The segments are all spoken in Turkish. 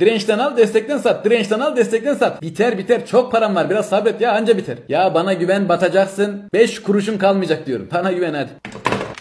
Dirençten al destekten sat. Dirençten al destekten sat. Biter biter çok param var biraz sabret ya anca biter. Ya bana güven batacaksın. 5 kuruşun kalmayacak diyorum. Bana güven hadi.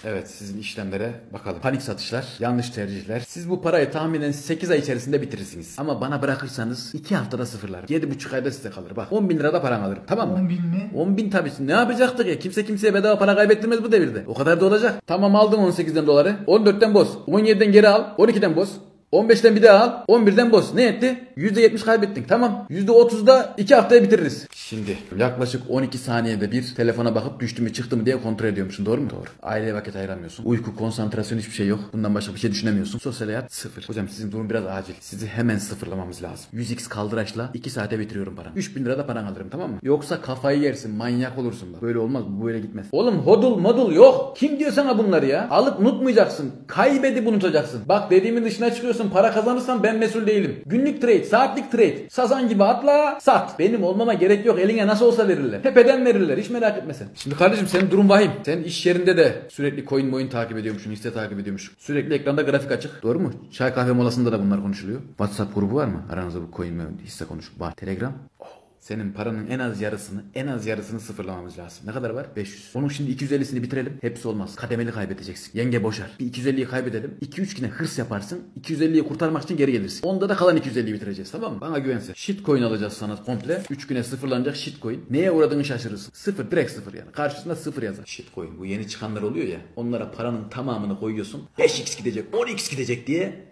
Evet sizin işlemlere bakalım. Panik satışlar, yanlış tercihler. Siz bu parayı tahminen 8 ay içerisinde bitirirsiniz. Ama bana bırakırsanız 2 haftada sıfırlar. 7,5 ayda size kalır. Bak 10 bin lirada paran alırım. Tamam mı? 10 bin mi? 10 bin tabii. Ne yapacaktık ya? Kimse kimseye bedava para kaybettirmez bu devirde. O kadar da olacak. Tamam aldın 18'den doları. 14'ten boz. 17'den geri al. 12'den boz. 15'ten bir daha al. 11'den boz. Ne etti? %70 kaybettin. Tamam. %30'da 2 haftaya bitiririz. Şimdi yaklaşık 12 saniyede bir telefona bakıp düştü mü çıktı mı diye kontrol ediyormuşsun. Doğru mu? Doğru. Aileye vakit ayıramıyorsun. Uyku, konsantrasyon hiçbir şey yok. Bundan başka bir şey düşünemiyorsun. Sosyal hayat sıfır. Hocam sizin durum biraz acil. Sizi hemen sıfırlamamız lazım. 100x kaldıraçla 2 saate bitiriyorum paranı. 3000 lira da paran alırım tamam mı? Yoksa kafayı yersin. Manyak olursun bak. Böyle olmaz. Bu böyle gitmez. Oğlum hodul modul yok. Kim diyor sana bunları ya? Alıp unutmayacaksın. Kaybedip unutacaksın. Bak dediğimin dışına çıkıyorsun. Para kazanırsan ben mesul değilim. Günlük trade, saatlik trade. Sazan gibi atla, sat. Benim olmama gerek yok. Eline nasıl olsa verirler. Tepeden verirler. Hiç merak etme sen. Şimdi kardeşim senin durum vahim. Sen iş yerinde de sürekli coin moin takip ediyormuşsun, hisse takip ediyormuşsun. Sürekli ekranda grafik açık. Doğru mu? Çay kahve molasında da bunlar konuşuluyor. WhatsApp grubu var mı? Aranızda bu coin moin hisse konuş. Var. Telegram? Oh. Senin paranın en az yarısını, en az yarısını sıfırlamamız lazım. Ne kadar var? 500. Onun şimdi 250'sini bitirelim. Hepsi olmaz. Kademeli kaybedeceksin. Yenge boşar. Bir 250'yi kaybedelim. 2-3 güne hırs yaparsın. 250'yi kurtarmak için geri gelirsin. Onda da kalan 250'yi bitireceğiz tamam mı? Bana güvense. Shitcoin alacağız sana komple. 3 güne sıfırlanacak shitcoin. Neye uğradığını şaşırırsın. Sıfır direkt sıfır yani. Karşısında sıfır yazar. Shitcoin bu yeni çıkanlar oluyor ya. Onlara paranın tamamını koyuyorsun. 5x gidecek 10x gidecek diye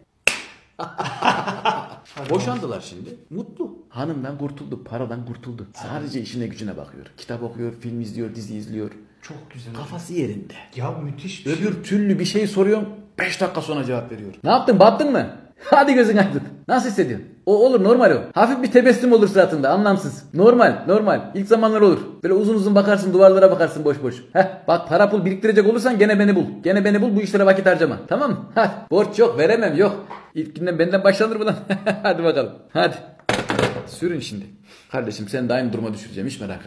Boşandılar şimdi. Mutlu. Hanımdan kurtuldu, paradan kurtuldu. Sadece işine gücüne bakıyor. Kitap okuyor, film izliyor, dizi izliyor. Çok güzel. Kafası yerinde. Ya müthiş bir şey. Öbür türlü bir şey soruyorum. 5 dakika sonra cevap veriyor. Ne yaptın? Battın mı? Hadi gözün aydın. Nasıl hissediyorsun? O olur normal o. Hafif bir tebessüm olur suratında anlamsız. Normal normal. İlk zamanlar olur. Böyle uzun uzun bakarsın duvarlara bakarsın boş boş. Heh bak para pul biriktirecek olursan gene beni bul. Gene beni bul bu işlere vakit harcama. Tamam mı? Hadi. Borç yok veremem yok. İlk günden benden başlanır mı lan? Hadi bakalım. Hadi. Sürün şimdi. Kardeşim sen daim duruma düşüreceğim hiç merak etme.